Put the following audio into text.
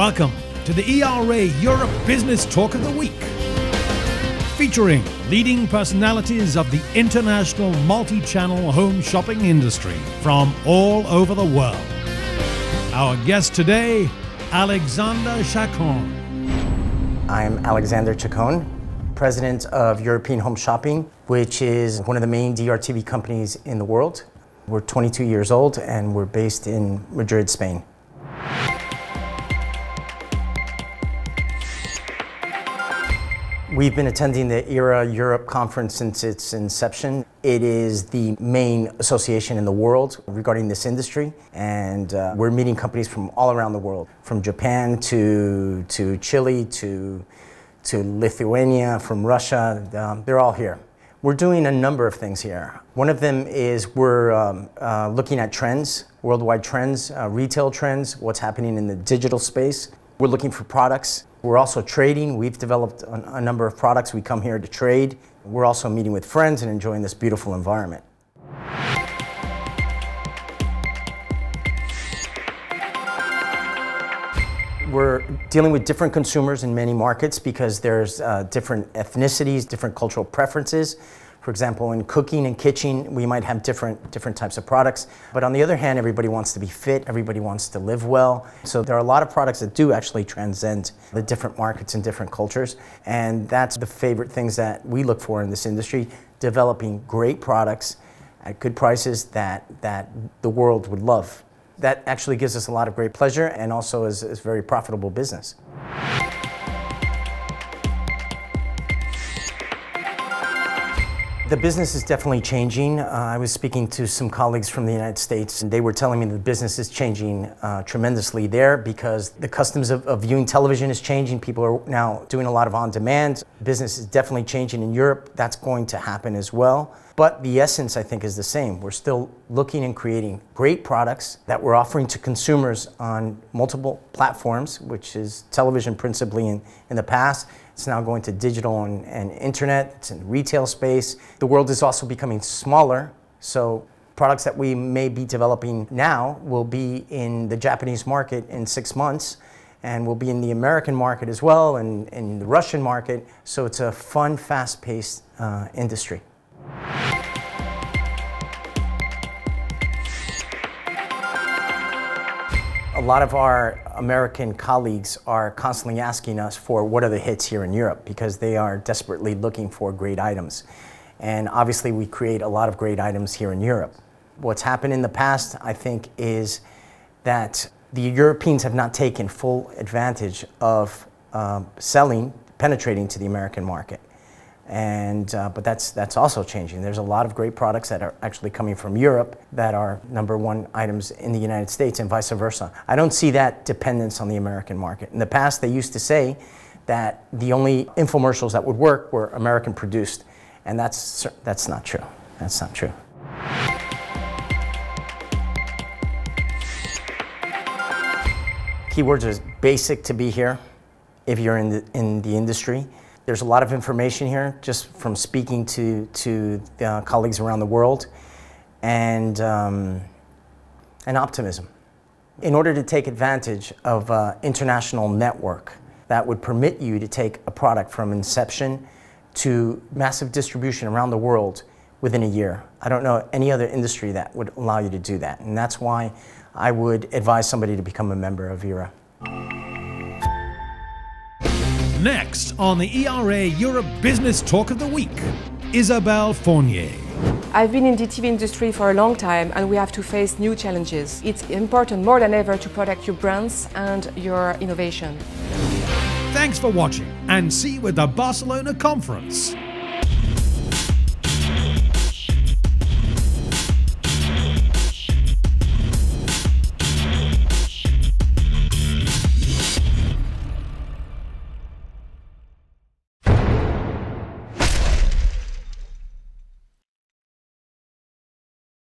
Welcome to the ERA Europe Business Talk of the Week, featuring leading personalities of the international multi channel home shopping industry from all over the world. Our guest today, Alexander Chacón. I'm Alexander Chacón, president of European Home Shopping, which is one of the main DRTV companies in the world. We're 22 years old and we're based in Madrid, Spain. We've been attending the ERA Europe conference since its inception. It is the main association in the world regarding this industry, and uh, we're meeting companies from all around the world, from Japan to, to Chile to, to Lithuania, from Russia. Um, they're all here. We're doing a number of things here. One of them is we're um, uh, looking at trends, worldwide trends, uh, retail trends, what's happening in the digital space. We're looking for products we're also trading. We've developed a, a number of products. We come here to trade. We're also meeting with friends and enjoying this beautiful environment. We're dealing with different consumers in many markets because there's uh, different ethnicities, different cultural preferences. For example, in cooking and kitchen, we might have different, different types of products. But on the other hand, everybody wants to be fit, everybody wants to live well. So there are a lot of products that do actually transcend the different markets and different cultures. And that's the favorite things that we look for in this industry, developing great products at good prices that, that the world would love. That actually gives us a lot of great pleasure and also is, is very profitable business. The business is definitely changing. Uh, I was speaking to some colleagues from the United States, and they were telling me the business is changing uh, tremendously there because the customs of, of, viewing television is changing. People are now doing a lot of on demand. Business is definitely changing in Europe. That's going to happen as well. But the essence, I think, is the same. We're still looking and creating great products that we're offering to consumers on multiple platforms, which is television principally in, in the past. It's now going to digital and, and internet, it's in retail space. The world is also becoming smaller, so products that we may be developing now will be in the Japanese market in six months and will be in the American market as well and in the Russian market. So it's a fun, fast-paced uh, industry. A lot of our American colleagues are constantly asking us for what are the hits here in Europe because they are desperately looking for great items. And obviously we create a lot of great items here in Europe. What's happened in the past, I think, is that the Europeans have not taken full advantage of um, selling, penetrating to the American market. And, uh, but that's, that's also changing. There's a lot of great products that are actually coming from Europe that are number one items in the United States and vice versa. I don't see that dependence on the American market. In the past, they used to say that the only infomercials that would work were American produced. And that's, that's not true. That's not true. Keywords are basic to be here if you're in the, in the industry. There's a lot of information here just from speaking to, to uh, colleagues around the world and, um, and optimism. In order to take advantage of an international network that would permit you to take a product from inception to massive distribution around the world within a year. I don't know any other industry that would allow you to do that. And that's why I would advise somebody to become a member of ERA. Next on the ERA Europe Business Talk of the Week, Isabelle Fournier. I've been in the TV industry for a long time and we have to face new challenges. It's important more than ever to protect your brands and your innovation. Thanks for watching and see you at the Barcelona conference.